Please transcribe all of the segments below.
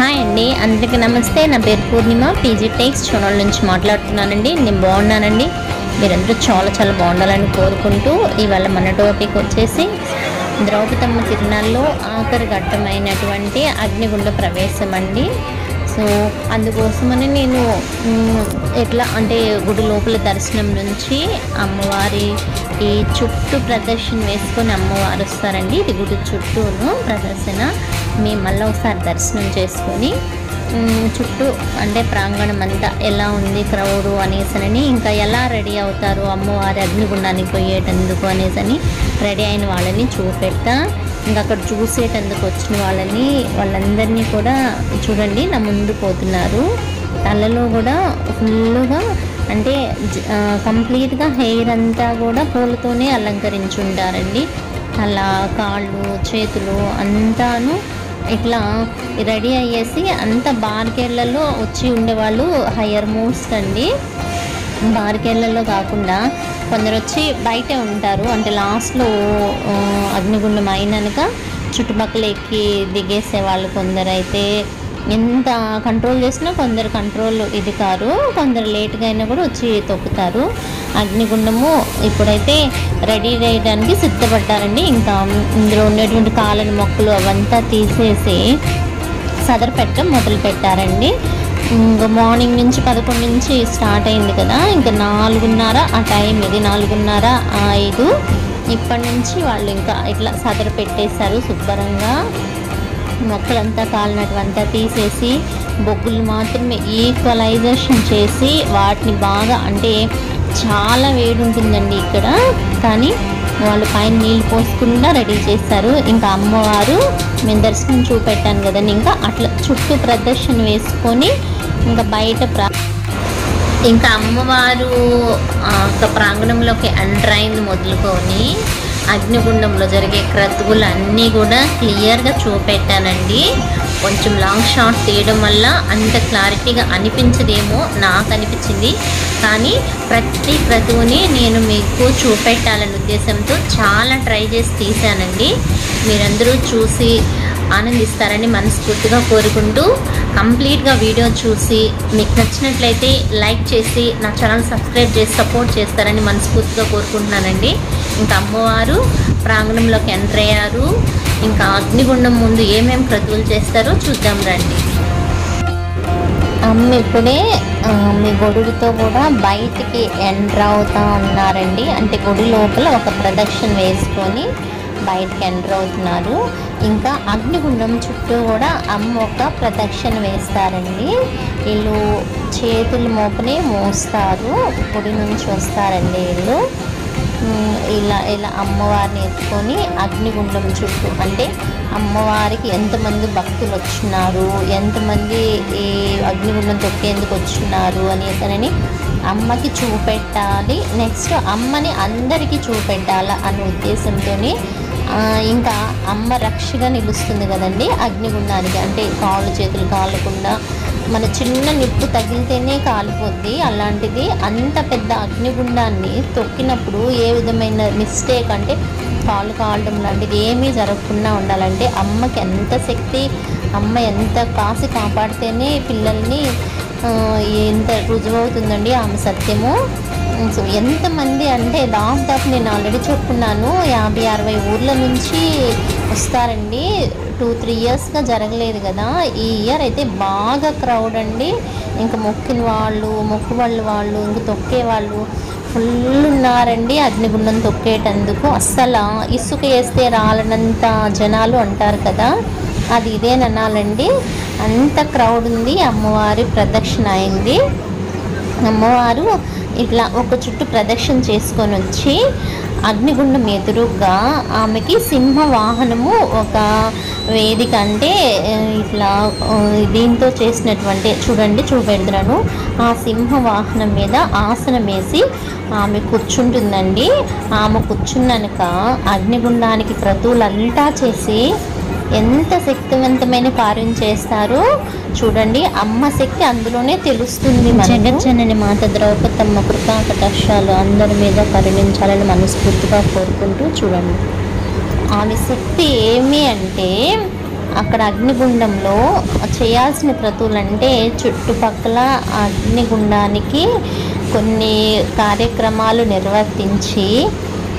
Hi అండి. అందరికీ నమస్తే. నా పేరు పూర్ణిమ. పీజీ టెక్స్ ఛానల్ నుంచి మాట్లాడుతున్నానండి. నేను బాగున్నానండి. మీరందరూ చాలా చాలా బాగుండాలని కోరుకుంటూ ఇవాళ మన టాపిక్ వచ్చేసి ద్రౌపదమ్మ తిరునాల్లో ఆఖరి ఘట్టమైనటువంటి అగ్నిగుండ ప్రవేశం అండి సో అందుకోసమని నేను ఎట్లా అంటే గుడి లోపల దర్శనం నుంచి అమ్మవారి ఈ చుట్టూ ప్రదర్శన వేసుకొని అమ్మవారు వస్తారండి. ఇది గుడి చుట్టూను ప్రదర్శన. మేము మళ్ళీ ఒకసారి దర్శనం చేసుకొని చుట్టూ అంటే ప్రాంగణం అంతా ఎలా ఉంది క్రౌడు అనేసనని ఇంకా ఎలా రెడీ అవుతారు అమ్మవారి అగ్నిగుండానికి పోయేటందుకు అనేసని రెడీ అయిన వాళ్ళని చూపెడతా. ఇంకా అక్కడ చూసేటందుకు వచ్చిన వాళ్ళని వాళ్ళందరినీ కూడా చూడండి. నా ముందు పోతున్నారు. తలలో కూడా ఫుల్గా అంటే కంప్లీట్గా హెయిర్ అంతా కూడా పూలతోనే అలంకరించి ఉంటారండి కాళ్ళు చేతులు అంతాను ఇట్లా రెడీ అయ్యేసి అంత బార్కేళ్ళలో వచ్చి ఉండేవాళ్ళు హయ్యర్ మూవ్స్ అండి బార్కేళ్ళలో కాకుండా కొందరు వచ్చి బయటే ఉంటారు. అంటే లాస్ట్లో అగ్నిగుండం అయినాక చుట్టుపక్కల ఎక్కి దిగేసే వాళ్ళు కొందరైతే ఎంత కంట్రోల్ చేసినా కొందరు కంట్రోల్ ఇది కారు కొందరు లేట్గా అయినా కూడా వచ్చి తొక్కుతారు. అగ్నిగుండము ఇప్పుడైతే రెడీ చేయడానికి సిద్ధపడ్డారండి. ఇంకా ఇందులో ఉన్నటువంటి కాలని మొక్కలు అవంతా తీసేసి సదర్ పెట్టడం మొదలు పెట్టారండి. ఇంకా మార్నింగ్ నుంచి పదకొండు నుంచి స్టార్ట్ అయింది కదా. ఇంకా నాలుగున్నర ఆ టైం ఇది నాలుగున్నర ఐదు. ఇప్పటి నుంచి వాళ్ళు ఇంకా ఇట్లా సదరు పెట్టేశారు శుభ్రంగా. మొక్కలంతా కాలినటువంతా తీసేసి బొగ్గులు మాత్రమే ఈక్వలైజేషన్ చేసి వాటిని బాగా అంటే చాలా వేడి ఉంటుందండి ఇక్కడ. కానీ వాళ్ళు పైన నీళ్ళు పోసుకుండా రెడీ చేస్తారు. ఇంకా అమ్మవారు మేము దర్శనం చూపెట్టాను కదండి. ఇంకా అట్లా చుట్టూ ప్రదర్శన వేసుకొని ఇంకా బయట ప్రా ఇంకా అమ్మవారు ఒక ప్రాంగణంలోకి ఎంటర్ అయింది మొదలుకొని అగ్నిగుండంలో జరిగే క్రతువులు అన్నీ కూడా క్లియర్గా చూపెట్టానండి. కొంచెం లాంగ్ షాట్ తీయడం వల్ల అంత క్లారిటీగా అనిపించదేమో నాకు అనిపించింది. కానీ ప్రతి క్రతువుని నేను మీకు చూపెట్టాలనే ఉద్దేశంతో చాలా ట్రై చేసి తీశానండి. మీరందరూ చూసి ఆనందిస్తారని మనస్ఫూర్తిగా కోరుకుంటూ కంప్లీట్గా వీడియో చూసి మీకు నచ్చినట్లయితే లైక్ చేసి నా ఛానల్ సబ్స్క్రైబ్ చేసి సపోర్ట్ చేస్తారని మనస్ఫూర్తిగా కోరుకుంటున్నానండి. ఇంకా అమ్మవారు ప్రాంగణంలోకి ఎంటర్ అయ్యారు. ఇంకా అగ్నిగుండం ముందు ఏమేమి క్రతువులు చేస్తారో చూద్దాం రండి. అమ్మ ఇప్పుడే మీ గొడుగుతో కూడా బయటికి ఎంటర్ అవుతా ఉన్నారండి. అంటే గుడి లోపల ఒక ప్రదక్షిణ వేసుకొని బయటకు ఎంటర్ అవుతున్నారు. ఇంకా అగ్నిగుండం చుట్టూ కూడా అమ్మ ఒక ప్రదక్షిణ వేస్తారండి. వీళ్ళు చేతులు మోపని మోస్తారు. గుడి నుంచి వస్తారండి వీళ్ళు. ఇలా ఇలా అమ్మవారిని ఎత్తుకొని అగ్నిగుండం చుట్టూ అంటే అమ్మవారికి ఎంతమంది భక్తులు వచ్చినారు ఎంతమంది ఈ అగ్నిగుండం తొక్కేందుకు వచ్చినారు అనేసనని అమ్మకి చూపెట్టాలి. నెక్స్ట్ అమ్మని అందరికీ చూపెట్టాలి అనే ఉద్దేశంతో ఇంకా అమ్మ రక్షగా నిలుస్తుంది కదండి అగ్నిగుండానికి. అంటే కాళ్ళు చేతులు కాలకుండా మన చిన్న నిప్పు తగిలితేనే కాలిపోద్ది. అలాంటిది అంత పెద్ద అగ్నిగుండాన్ని తొక్కినప్పుడు ఏ విధమైన మిస్టేక్ అంటే కాలు కాలడం లాంటిది ఏమీ జరగకుండా ఉండాలంటే అమ్మకి ఎంత శక్తి అమ్మ ఎంత కాసి కాపాడితేనే పిల్లల్ని ఎంత రుజువవుతుందండి ఆమె సత్యము. సో ఎంతమంది అంటే దాదాపు నేను ఆల్రెడీ చెప్పుకున్నాను యాభై అరవై ఊర్ల నుంచి వస్తారండి. టూ త్రీ ఇయర్స్గా జరగలేదు కదా. ఈ ఇయర్ అయితే బాగా క్రౌడ్ అండి. ఇంకా మొక్కిన వాళ్ళు మొక్కు వాళ్ళు ఇంక తొక్కే వాళ్ళు ఫుల్ ఉన్నారండి. అగ్నిగుండం తొక్కేటందుకు. అస్సలు ఇసుక వేస్తే రాలనంత జనాలు అంటారు కదా. అది ఇదేననాలండి అంత క్రౌడ్ ఉంది. అమ్మవారి ప్రదక్షిణ అయింది. అమ్మవారు ఇట్లా ఒక చుట్టు ప్రదక్షిణ చేసుకొని వచ్చి అగ్నిగుండం ఎదురుగా ఆమెకి సింహ వాహనము ఒక వేదిక అంటే ఇట్లా దీంతో చేసినటువంటి చూడండి చూపెడుతున్నాను ఆ సింహ వాహనం మీద ఆసనం వేసి ఆమె కూర్చుంటుందండి. ఆమె కూర్చున్నాక అగ్నిగుండానికి క్రతువులంతా చేసి ఎంత శక్తివంతమైన కార్యం చేస్తారో చూడండి. అమ్మ శక్తి అందులోనే తెలుస్తుంది జగజ్జనని మాత ద్రౌపదమ్మ కృపా కటాక్షాలు అందరి మీద కరుణించాలని మనస్ఫూర్తిగా కోరుకుంటూ చూడండి. ఆమె శక్తి ఏమి అంటే అక్కడ అగ్నిగుండంలో చేయాల్సిన క్రతువులు అంటే చుట్టుపక్కల అగ్నిగుండానికి కొన్ని కార్యక్రమాలు నిర్వర్తించి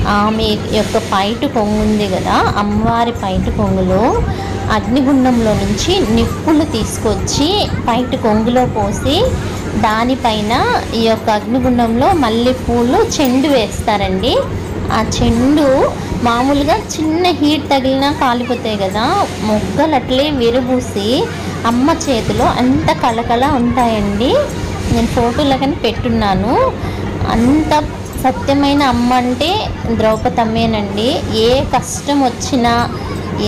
ఆమె యొక్క పైటు కొంగు ఉంది కదా అమ్మవారి పైటు కొంగులో అగ్నిగుండంలో నుంచి నిప్పులు తీసుకొచ్చి పైటు కొంగులో పోసి దానిపైన ఈ యొక్క అగ్నిగుండంలో మల్లెపూలు చెండు వేస్తారండి. ఆ చెండు మామూలుగా చిన్న హీట్ తగిలినా కాలిపోతాయి కదా మొగ్గలు అట్లే విరుబూసి అమ్మ చేతిలో అంత కళకళ ఉంటాయండి. నేను ఫోటోలో కానీ పెట్టున్నాను. అంత సత్యమైన అమ్మ అంటే ద్రౌపదమ్మేనండి ఏ కష్టం వచ్చినా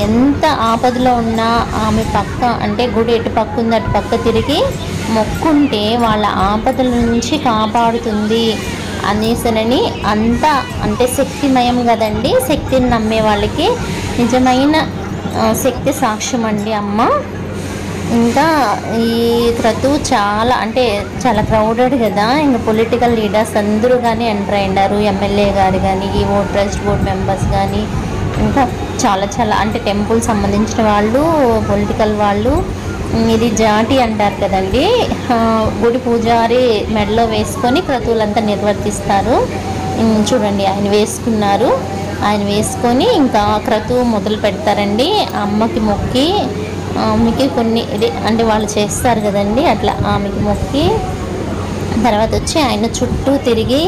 ఎంత ఆపదలో ఉన్నా ఆమె పక్క అంటే గుడి ఎటు పక్క ఉంది అటు పక్క తిరిగి మొక్కుంటే వాళ్ళ ఆపదల నుంచి కాపాడుతుంది అనేసనని అంత అంటే శక్తిమయం కదండి. శక్తిని నమ్మే వాళ్ళకి నిజమైన శక్తి సాక్ష్యం అండి అమ్మ. ఇంకా ఈ క్రతువు చాలా అంటే చాలా క్రౌడెడ్ కదా. ఇంకా పొలిటికల్ లీడర్స్ అందరూ కానీ ఎంటర్ అయ్యారు ఎమ్మెల్యే గారు కానీ ఈ ఓట్ ట్రస్ట్ బోర్డ్ మెంబర్స్ కానీ ఇంకా చాలా చాలా అంటే టెంపుల్ సంబంధించిన వాళ్ళు పొలిటికల్ వాళ్ళు ఇది జాటి అంటారు కదండి. గుడి పూజారి మెడలో వేసుకొని క్రతువులంతా నిర్వర్తిస్తారు. చూడండి ఆయన వేసుకున్నారు. ఆయన వేసుకొని ఇంకా క్రతువు మొదలు పెడతారండి. అమ్మకి మొక్కి ఆమెకి కొన్ని ఇది అంటే వాళ్ళు చేస్తారు కదండి అట్లా ఆమెకి మొక్కి తర్వాత వచ్చి ఆయన చుట్టూ తిరిగి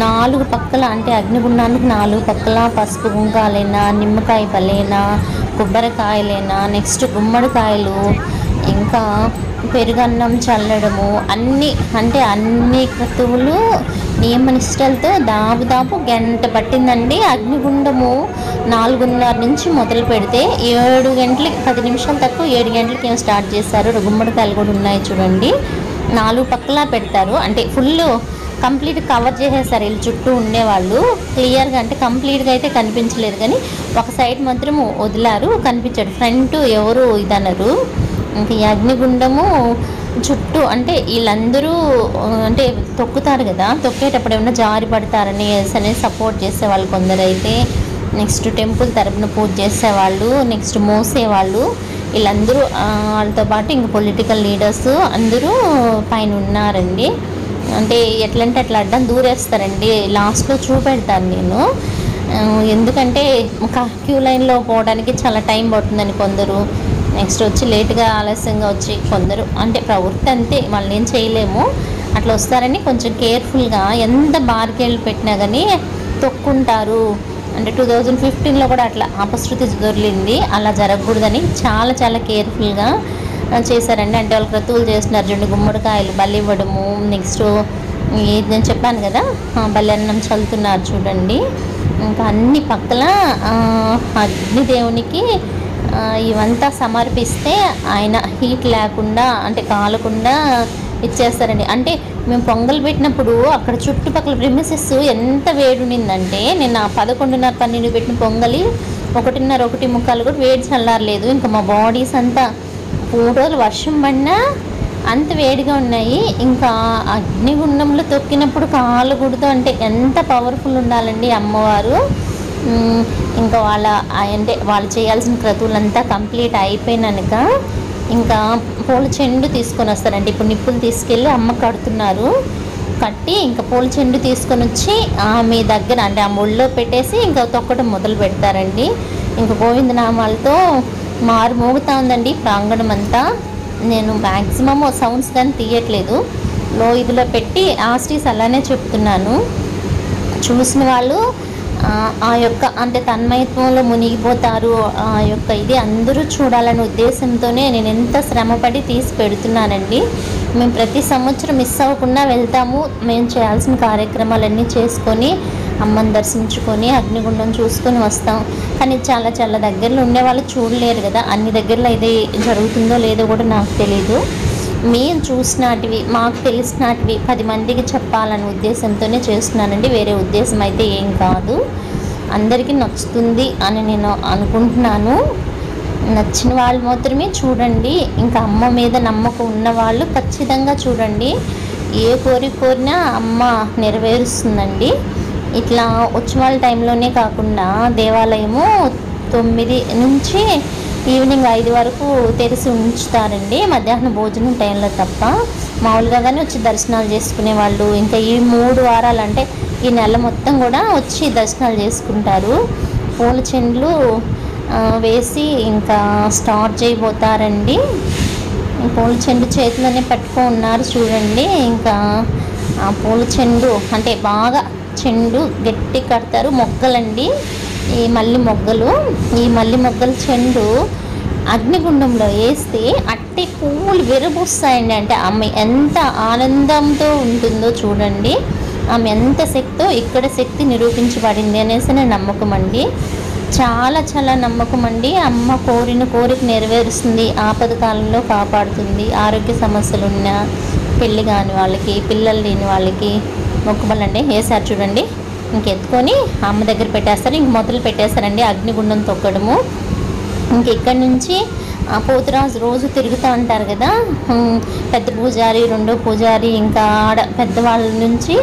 నాలుగు పక్కల అంటే అగ్నిగుండానికి నాలుగు పక్కల పసుపు గుంకాలైనా నిమ్మకాయ పలేనా కొబ్బరికాయలైనా నెక్స్ట్ గుమ్మడికాయలు ఇంకా పెరుగన్నం చల్లడము అన్ని అంటే అన్ని క్రతువులు నియమనిష్టలతో దాదాపు గంట పట్టిందండి. అగ్నిగుండము నాలుగున్నర నుంచి మొదలు పెడితే ఏడు గంటలకి పది నిమిషాలు తక్కువ ఏడు గంటలకి ఏమో స్టార్ట్ చేస్తారు గుమ్మడికాయలు కూడా ఉన్నాయి చూడండి. నాలుగు పక్కల పెడతారు. అంటే ఫుల్ కంప్లీట్ కవర్ చేసేసారు. వీళ్ళు చుట్టూ ఉండేవాళ్ళు. క్లియర్గా అంటే కంప్లీట్గా అయితే కనిపించలేదు. కానీ ఒక సైడ్ మాత్రం వదిలారు. కనిపించాడు. ఫ్రంట్ ఎవరు ఇదన్నారు ఇంకా ఈ అగ్నిగుండము చుట్టూ అంటే వీళ్ళందరూ అంటే తొక్కుతారు కదా తొక్కేటప్పుడు ఏమైనా జారి పడతారని అనేది సపోర్ట్ చేసేవాళ్ళు కొందరైతే నెక్స్ట్ టెంపుల్ తరపున పూజ చేసేవాళ్ళు నెక్స్ట్ మోసేవాళ్ళు వీళ్ళందరూ వాళ్ళతో పాటు ఇంక పొలిటికల్ లీడర్స్ అందరూ పైన ఉన్నారండి అంటే ఎట్లంటే అట్లా అడ్డం దూరేస్తారండి. లాస్ట్లో చూపెడతాను నేను. ఎందుకంటే క్యూ లైన్లో పోవడానికి చాలా టైం పడుతుందని కొందరు. నెక్స్ట్ వచ్చి లేట్గా ఆలస్యంగా వచ్చి కొందరు అంటే ప్రవృత్తి అంతే వాళ్ళు ఏం చేయలేము. అట్లా వస్తారని కొంచెం కేర్ఫుల్గా ఎంత బార్కెళ్ళు పెట్టినా కానీ తొక్కుంటారు. అంటే టూ థౌజండ్ ఫిఫ్టీన్లో కూడా అట్లా అపశృతి దొరికింది. అలా జరగకూడదని చాలా చాలా కేర్ఫుల్గా చేశారండి. అంటే వాళ్ళు క్రతువులు చేస్తున్నారు రెండు గుమ్మడికాయలు బలి ఇవ్వడము నెక్స్ట్ ఏది నేను చెప్పాను కదా బలి అన్నం చల్లుతున్నారు చూడండి. ఇంకా అన్ని పక్కల అగ్నిదేవునికి ఇవంతా సమర్పిస్తే ఆయన హీట్ లేకుండా అంటే కాలకుండా ఇచ్చేస్తారండి. అంటే మేము పొంగల్ పెట్టినప్పుడు అక్కడ చుట్టుపక్కల ప్రిమిసెస్ ఎంత వేడునిందంటే నేను ఆ పదకొండున్నర పన్నెండు పెట్టిన పొంగలి ఒకటిన్నర ఒకటి ముక్కలు కూడా వేడి చల్లారలేదు. ఇంకా మా బాడీస్ అంతా మూడు రోజులు వర్షం పడినా అంత వేడిగా ఉన్నాయి. ఇంకా అగ్నిగుండంలో తొక్కినప్పుడు కాలు గుడితో అంటే ఎంత పవర్ఫుల్ ఉండాలండి అమ్మవారు. ఇంకా వాళ్ళ అంటే వాళ్ళు చేయాల్సిన క్రతువులంతా కంప్లీట్ అయిపోయినాక ఇంకా పూల చెండు తీసుకొని వస్తారండి. ఇప్పుడు నిప్పులు తీసుకెళ్ళి అమ్మ కడుతున్నారు. కట్టి ఇంకా పూల చెండు తీసుకొని వచ్చి మీ దగ్గర అంటే ఆ ముళ్ళో పెట్టేసి ఇంకా తొక్కడం మొదలు పెడతారండి. ఇంకా గోవిందనామాలతో మారు మోగుతా ఉందండి ప్రాంగణం అంతా. నేను మ్యాక్సిమమ్ సౌండ్స్ కానీ తీయట్లేదు. లో ఇదిలో పెట్టి ఆస్టీస్ అలానే చెప్తున్నాను. చూసిన వాళ్ళు ఆ, యొక్క అంటే తన్మయత్వంలో మునిగిపోతారు. ఆ యొక్క ఇది అందరూ చూడాలనే ఉద్దేశంతోనే నేను ఎంత శ్రమపడి తీసి పెడుతున్నానండి. మేము ప్రతి సంవత్సరం మిస్ అవ్వకుండా వెళ్తాము. మేము చేయాల్సిన కార్యక్రమాలన్నీ చేసుకొని అమ్మని దర్శించుకొని అగ్నిగుండం చూసుకొని వస్తాం. కానీ చాలా చాలా దగ్గరలో ఉండే వాళ్ళు చూడలేరు కదా. అన్ని దగ్గరలో ఇది జరుగుతుందో లేదో కూడా నాకు తెలీదు. మేము చూసినటివి మాకు తెలిసినటివి పది మందికి చెప్పాలనే ఉద్దేశంతోనే చేస్తున్నానండి. వేరే ఉద్దేశం అయితే ఏం కాదు. అందరికీ నచ్చుతుంది అని నేను అనుకుంటున్నాను. నచ్చిన వాళ్ళు మాత్రమే చూడండి. ఇంకా అమ్మ మీద నమ్మకం ఉన్న వాళ్ళు ఖచ్చితంగా చూడండి. ఏ కోరిక కోరినా అమ్మ నెరవేరుస్తుందండి. ఇట్లా ఉత్సవాల టైంలోనే కాకుండా దేవాలయము తొమ్మిది నుంచి ఈవినింగ్ ఐదు వరకు తెరిచి ఉంచుతారండి. మధ్యాహ్నం భోజనం టైంలో తప్ప. మామూలుగా కానీ వచ్చి దర్శనాలు చేసుకునే వాళ్ళు ఇంకా ఈ మూడు వారాలు అంటే ఈ నెల మొత్తం కూడా వచ్చి దర్శనాలు చేసుకుంటారు. పూల చెండ్లు వేసి ఇంకా స్టార్ట్ చేయబోతారండి. పూల చెండు చేతిలోనే పట్టుకో ఉన్నారు చూడండి. ఇంకా ఆ పూల చెండు అంటే బాగా చెండు గట్టి కడతారు మొక్కలండి. ఈ మల్లి మొగ్గలు ఈ మల్లి మొగ్గల చెండు అగ్నిగుండంలో వేస్తే అట్టి పువ్వులు విరబూస్తాయండి. అంటే ఆమె ఎంత ఆనందంతో ఉంటుందో చూడండి. ఆమె ఎంత శక్తో ఇక్కడ శక్తి నిరూపించబడింది అనేసి నేను నమ్మకం అండి చాలా చాలా నమ్మకం అండి అమ్మ కోరిన కోరిక నెరవేరుస్తుంది. ఆపద కాలంలో కాపాడుతుంది. ఆరోగ్య సమస్యలు ఉన్న పెళ్ళి కాని వాళ్ళకి పిల్లలు లేని వాళ్ళకి మొక్కుబలండి. వేసారు చూడండి. ఇంక ఎత్తుకొని అమ్మ దగ్గర పెట్టేస్తారు. ఇంక మొదలు పెట్టేస్తారండి అగ్నిగుండం తొక్కడము. ఇంక ఇక్కడి నుంచి ఆ పోతురాజు రోజు తిరుగుతూ ఉంటారు కదా. పెద్ద పూజారి రెండో పూజారి ఇంకా ఆడ పెద్దవాళ్ళ నుంచి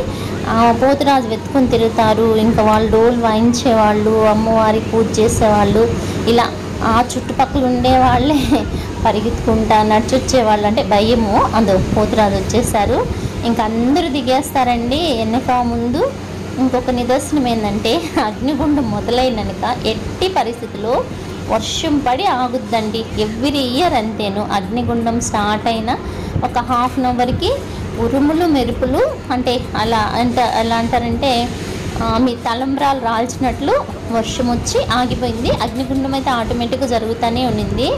ఆ పోతురాజు వెతుకొని తిరుగుతారు. ఇంకా వాళ్ళు డోలు వాయించేవాళ్ళు అమ్మవారికి పూజ చేసేవాళ్ళు. ఇలా ఆ చుట్టుపక్కల ఉండే వాళ్ళే పరిగెత్తుకుంటా నడిచొచ్చేవాళ్ళు. అంటే భయము. అందు పోతురాజు వచ్చేసారు. ఇంకా అందరూ దిగేస్తారండి. ఎన్నిక ముందు ఇంకొక నిదర్శనం ఏంటంటే అగ్నిగుండం మొదలైనక ఎట్టి పరిస్థితిలో వర్షం పడి ఆగుద్దండి. Every year అంతేను. అగ్నిగుండం స్టార్ట్ అయిన ఒక హాఫ్ అన్ అవర్కి ఉరుములు మెరుపులు అంటే అలా అంట ఎలా అంటారంటే మీ తలంబ్రాలు రాల్చినట్లు వర్షం వచ్చి ఆగిపోయింది. అగ్నిగుండం అయితే ఆటోమేటిక్గా జరుగుతూనే ఉండింది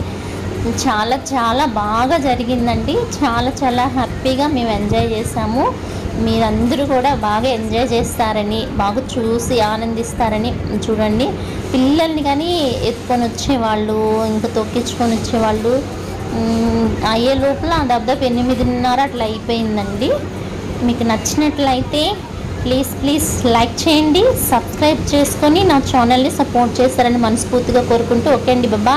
చాలా చాలా బాగా జరిగిందండి. చాలా చాలా హ్యాపీగా మేము ఎంజాయ్ చేసాము. మీరందరూ కూడా బాగా ఎంజాయ్ చేస్తారని బాగా చూసి ఆనందిస్తారని చూడండి. పిల్లల్ని కానీ ఎత్తుకొని వచ్చేవాళ్ళు ఇంకా తొక్కించుకొని వచ్చేవాళ్ళు అయ్యే లోపల దాదాపు ఎనిమిదిన్నర అట్లా అయిపోయిందండి. మీకు నచ్చినట్లయితే ప్లీజ్ ప్లీజ్ లైక్ చేయండి సబ్స్క్రైబ్ చేసుకొని నా ఛానల్ని సపోర్ట్ చేస్తారని మనస్ఫూర్తిగా కోరుకుంటూ ఓకే అండి. బాబా